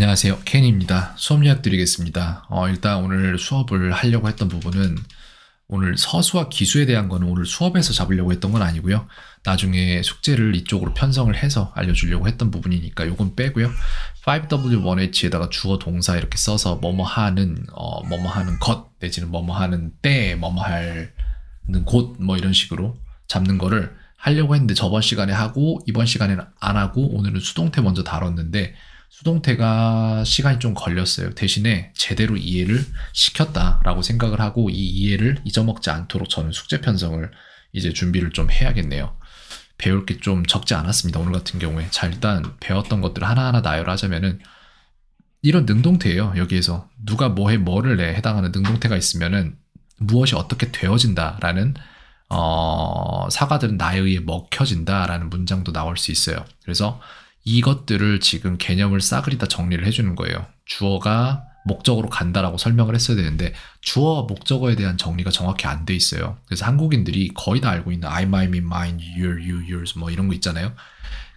안녕하세요. 켄입니다. 수업 예약 드리겠습니다. 어, 일단 오늘 수업을 하려고 했던 부분은 오늘 서수와 기수에 대한 거는 오늘 수업에서 잡으려고 했던 건 아니고요. 나중에 숙제를 이쪽으로 편성을 해서 알려주려고 했던 부분이니까 요건 빼고요. 5W1H에다가 주어 동사 이렇게 써서 뭐뭐 하는 어, 뭐뭐 하는 것 내지는 뭐뭐 하는 때 뭐뭐 하는 곳 뭐 이런 식으로 잡는 거를 하려고 했는데 저번 시간에 하고 이번 시간에는 안 하고 오늘은 수동태 먼저 다뤘는데 수동태가 시간이 좀 걸렸어요. 대신에 제대로 이해를 시켰다라고 생각을 하고 이 이해를 잊어먹지 않도록 저는 숙제 편성을 이제 준비를 좀 해야겠네요. 배울 게 좀 적지 않았습니다. 오늘 같은 경우에. 자, 일단 배웠던 것들 하나하나 나열하자면은 이런 능동태예요. 여기에서 누가 뭐해 뭐를 내 해당하는 능동태가 있으면은 무엇이 어떻게 되어진다라는 어, 사과들은 나에 의해 먹혀진다라는 문장도 나올 수 있어요. 그래서 이것들을 지금 개념을 싸그리다 정리를 해주는 거예요. 주어가 목적으로 간다라고 설명을 했어야 되는데 주어와 목적어에 대한 정리가 정확히 안 돼 있어요. 그래서 한국인들이 거의 다 알고 있는 I, my, me, mine, your, you, yours 뭐 이런 거 있잖아요.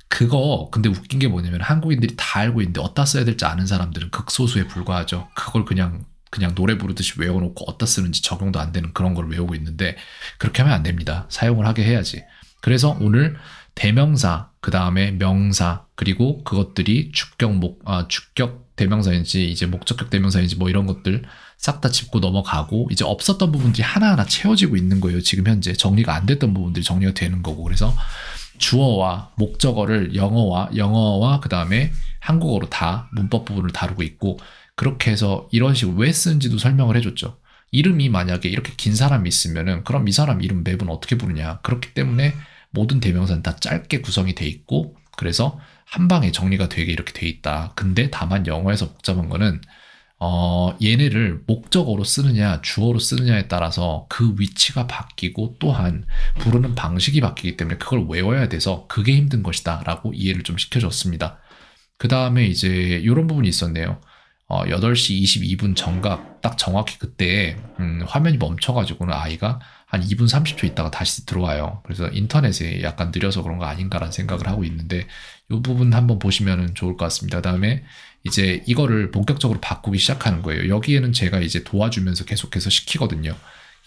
그거 근데 웃긴 게 뭐냐면 한국인들이 다 알고 있는데 어디다 써야 될지 아는 사람들은 극소수에 불과하죠. 그걸 그냥 그냥 노래 부르듯이 외워놓고 어디다 쓰는지 적용도 안 되는 그런 걸 외우고 있는데 그렇게 하면 안 됩니다. 사용을 하게 해야지. 그래서 오늘 대명사, 그 다음에 명사, 그리고 그것들이 주격 목, 아, 주격 대명사인지 이제 목적격 대명사인지 뭐 이런 것들 싹 다 짚고 넘어가고 이제 없었던 부분들이 하나하나 채워지고 있는 거예요. 지금 현재 정리가 안 됐던 부분들이 정리가 되는 거고 그래서 주어와 목적어를 영어와 영어와 그 다음에 한국어로 다 문법 부분을 다루고 있고 그렇게 해서 이런 식으로 왜 쓰는지도 설명을 해줬죠. 이름이 만약에 이렇게 긴 사람이 있으면은 그럼 이 사람 이름 맵은 어떻게 부르냐. 그렇기 때문에 모든 대명사는 다 짧게 구성이 돼 있고 그래서 한 방에 정리가 되게 이렇게 돼 있다. 근데 다만 영어에서 복잡한 거는 어, 얘네를 목적어로 쓰느냐 주어로 쓰느냐에 따라서 그 위치가 바뀌고 또한 부르는 방식이 바뀌기 때문에 그걸 외워야 돼서 그게 힘든 것이다 라고 이해를 좀 시켜줬습니다. 그 다음에 이제 이런 부분이 있었네요. 어, 8시 22분 정각 딱 정확히 그때 음, 화면이 멈춰가지고는 아이가 한 2분 30초 있다가 다시 들어와요. 그래서 인터넷이 약간 느려서 그런 거 아닌가라는 생각을 하고 있는데 이 부분 한번 보시면 좋을 것 같습니다. 그 다음에 이제 이거를 본격적으로 바꾸기 시작하는 거예요. 여기에는 제가 이제 도와주면서 계속해서 시키거든요.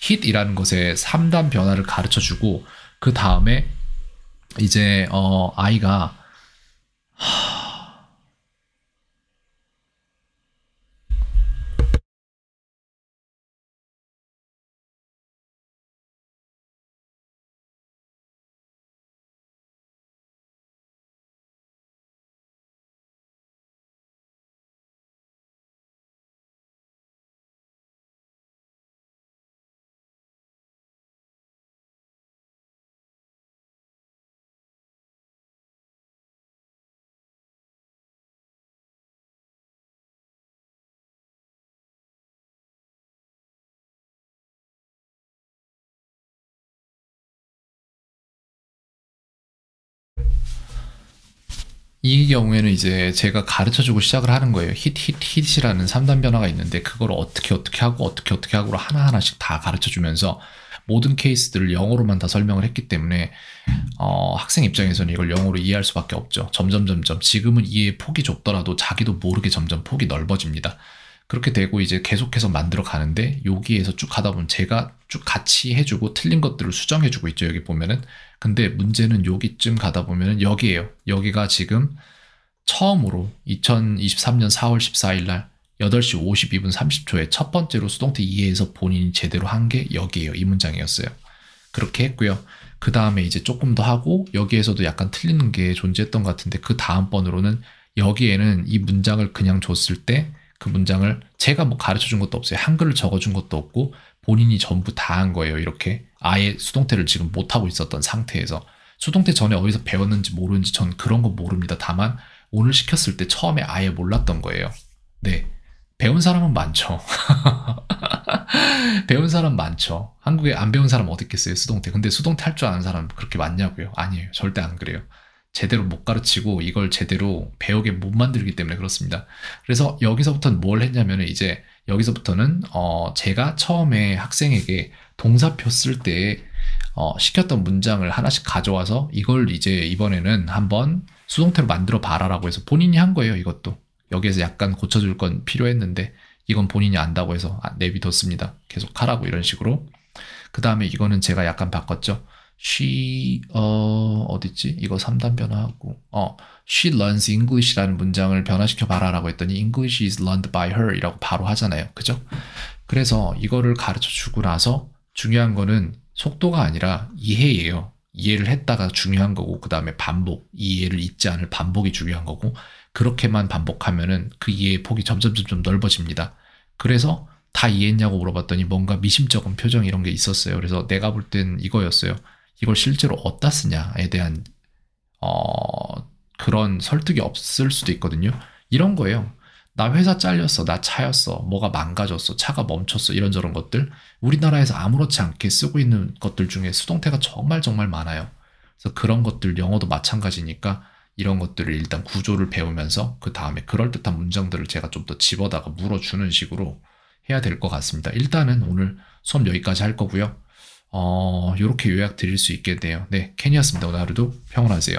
hit이라는 것에 3단 변화를 가르쳐 주고 그 다음에 이제 어 아이가 이 경우에는 이제 제가 가르쳐 주고 시작을 하는 거예요. 힛, 힛, 힛이라는 3단 변화가 있는데 그걸 어떻게 어떻게 하고 어떻게 어떻게 하고 하나하나씩 다 가르쳐 주면서 모든 케이스들을 영어로만 다 설명을 했기 때문에 어, 학생 입장에서는 이걸 영어로 이해할 수밖에 없죠. 점점 점점 지금은 이해 폭이 좁더라도 자기도 모르게 점점 폭이 넓어집니다. 그렇게 되고 이제 계속해서 만들어 가는데 여기에서 쭉 하다 보면 제가 쭉 같이 해주고 틀린 것들을 수정해주고 있죠. 여기 보면은. 근데 문제는 여기쯤 가다 보면은 여기에요. 여기가 지금 처음으로 2023년 4월 14일 날 8시 52분 30초에 첫 번째로 수동태 이해에서 본인이 제대로 한 게 여기에요. 이 문장이었어요. 그렇게 했고요. 그 다음에 이제 조금 더 하고 여기에서도 약간 틀리는 게 존재했던 것 같은데 그 다음번으로는 여기에는 이 문장을 그냥 줬을 때 그 문장을 제가 뭐 가르쳐 준 것도 없어요. 한글을 적어 준 것도 없고 본인이 전부 다 한 거예요. 이렇게 아예 수동태를 지금 못 하고 있었던 상태에서 수동태 전에 어디서 배웠는지 모르는지 전 그런 거 모릅니다. 다만 오늘 시켰을 때 처음에 아예 몰랐던 거예요. 네. 배운 사람은 많죠. 배운 사람 많죠. 한국에 안 배운 사람 어디 있겠어요, 수동태. 근데 수동태 할 줄 아는 사람 그렇게 많냐고요? 아니에요. 절대 안 그래요. 제대로 못 가르치고 이걸 제대로 배우게 못 만들기 때문에 그렇습니다. 그래서 여기서부터는 뭘 했냐면 이제 여기서부터는 어 제가 처음에 학생에게 동사표 쓸때 어 시켰던 문장을 하나씩 가져와서 이걸 이제 이번에는 한번 수동태로 만들어 봐라라고 해서 본인이 한 거예요. 이것도 여기에서 약간 고쳐줄 건 필요했는데 이건 본인이 안다고 해서 아, 내비뒀습니다. 계속 하라고 이런 식으로. 그 다음에 이거는 제가 약간 바꿨죠. She 어 어딨지? 이거 3단 변화하고 어 she learns English라는 문장을 변화시켜 봐라라고 했더니 English is learned by her이라고 바로 하잖아요. 그죠? 그래서 이거를 가르쳐 주고 나서 중요한 거는 속도가 아니라 이해예요. 이해를 했다가 중요한 거고 그 다음에 반복 이해를 잊지 않을 반복이 중요한 거고 그렇게만 반복하면은 그 이해의 폭이 점점 점점 넓어집니다. 그래서 다 이해했냐고 물어봤더니 뭔가 미심쩍은 표정 이런 게 있었어요. 그래서 내가 볼 땐 이거였어요. 이걸 실제로 어디다 쓰냐에 대한 어, 그런 설득이 없을 수도 있거든요. 이런 거예요. 나 회사 잘렸어, 나 차였어, 뭐가 망가졌어, 차가 멈췄어, 이런저런 것들. 우리나라에서 아무렇지 않게 쓰고 있는 것들 중에 수동태가 정말 정말 많아요. 그래서 그런 것들, 영어도 마찬가지니까 이런 것들을 일단 구조를 배우면서 그 다음에 그럴듯한 문장들을 제가 좀 더 집어다가 물어주는 식으로 해야 될 것 같습니다. 일단은 오늘 수업 여기까지 할 거고요. 어, 요렇게 요약 드릴 수 있겠네요. 네, 캔이었습니다. 오늘 하루도 평온하세요.